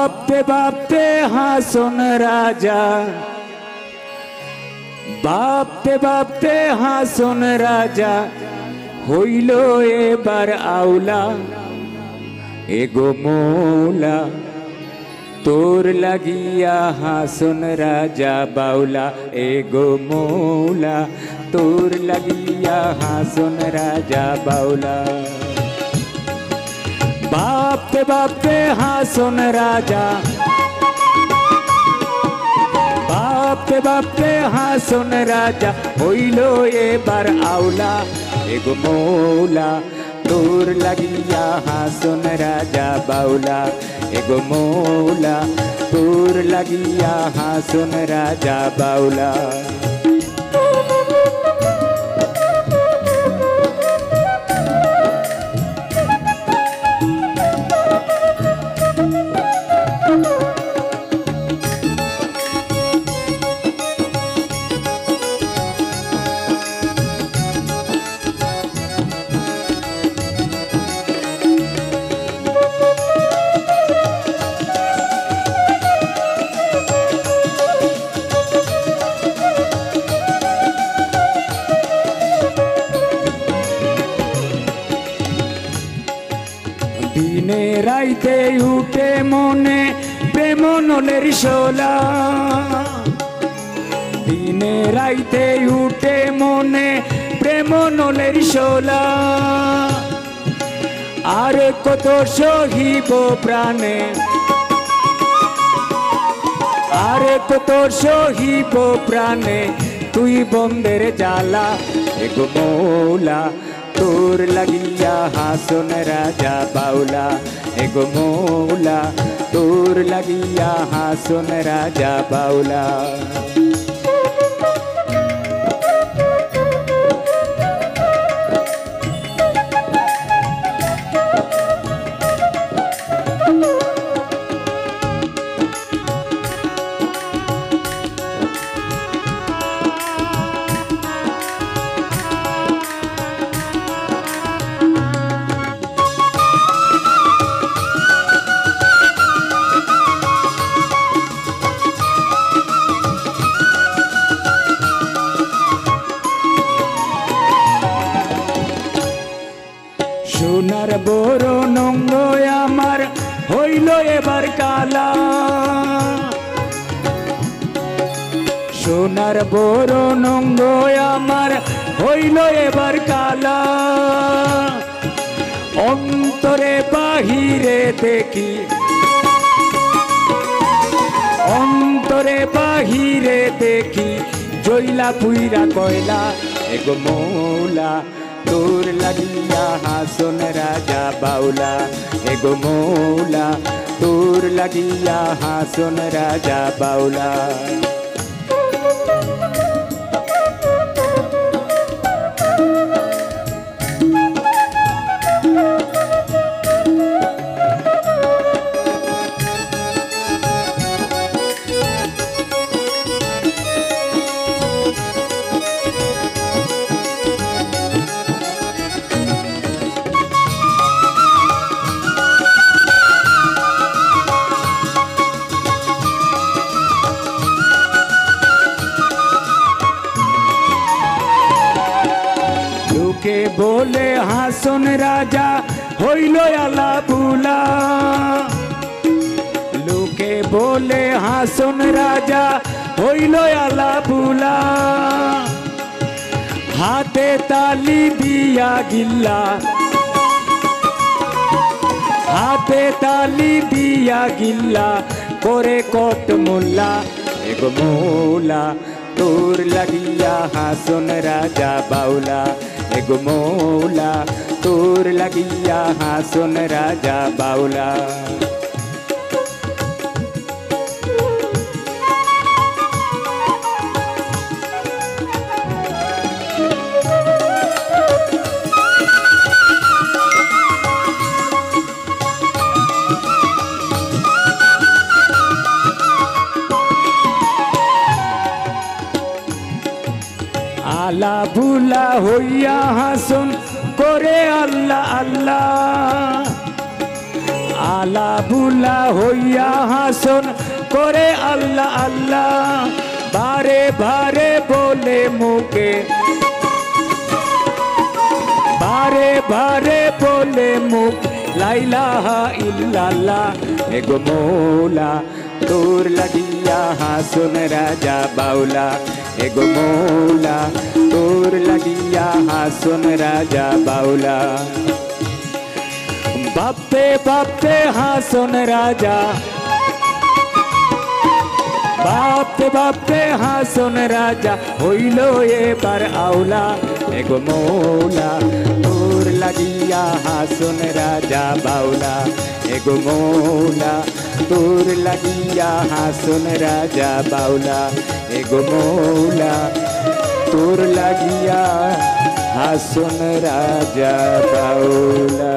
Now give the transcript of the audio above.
ভাবতে ভাবতে হাসন রাজা। ভাবতে ভাবতে হাসন রাজা, হইল এবার আউলা। এগো মৌলা, তোর লাগিয়া হাসন রাজা বাউলা। এগো মৌলা, তোর লাগিয়া হাসন রাজা বাউলা। বাপতে বাপতে হাসন রাজা বাপতে বাপতে হাসন রাজা হইল এবার আউলা এগো মৌলা তোর লাগিয়া হাসন রাজা বাউলা এগো মৌলা তোর লাগিয়া হাসন রাজা বাউলা দিনে রাইতে উঠে মনে প্রেম নলের শোলা। দিনে রাইতে উঠে মনে প্রেম নলের শোলা। আর কত সহিব প্রাণে। আর কত সহিব প্রাণে। তুই বন্দের জ্বালা, এগো মৌলা তোর লাগিয়া হাসন রাজা বাউলা এগো মৌলা তোর লাগিয়া হাসন রাজা বাউলা সোনার বড় নঙ্গ আমার হইল এবার কালা। সোনার বড় নঙ্গ আমার হইল এবার কালা। অন্তরে বাহিরে দেখি, অন্তরে বাহিরে দেখি জইলা পুইরা কয়লা, এগো মৌলা তোর লাগিয়া হাসন রাজা বাউলা এগো মৌলা তোর লাগিয়া হাসন রাজা বাউলা লোকে হাসন রাজা, হইল আলা বুলা। লোকে বলে হাসন রাজা, হইল আলা বুলা। হাতে তালি দিয়া গিল্লা। হাতে তালি দিয়া গিল্লা, করে কত মোল্লা। এগো মোলা তোর লাগিয়া হাসন রাজা, বাউলা। এগো মৌলা তোর লাগিয়া হাসন রাজা বাউলা আলা বুলা হইয়া হাসুন করে আল্লাহ আল্লাহ। আলা বুলা হইয়া হাসুন করে আল্লাহ আল্লাহ। বারে বারে বলে মুখে। বারে বারে বলে মুখ। লাইলাহা ইল্লাল্লাহ। এগো মৌলা তোর লাগিয়া হাসুন রাজা বাউলা এগো মৌলা তোর লাগিয়া হাসুন রাজা বাউলা বাপে বাপে হাসুন রাজা বাপে বাপে হাসন রাজা হইল এবার আউলা এগো মৌলা তোর লাগিয়া হাসন রাজা বাউলা এগো মৌলা তোর লাগিয়া হাসন রাজা বাউলা এগো মৌলা তোর লাগিয়া হাসন রাজা বাউলা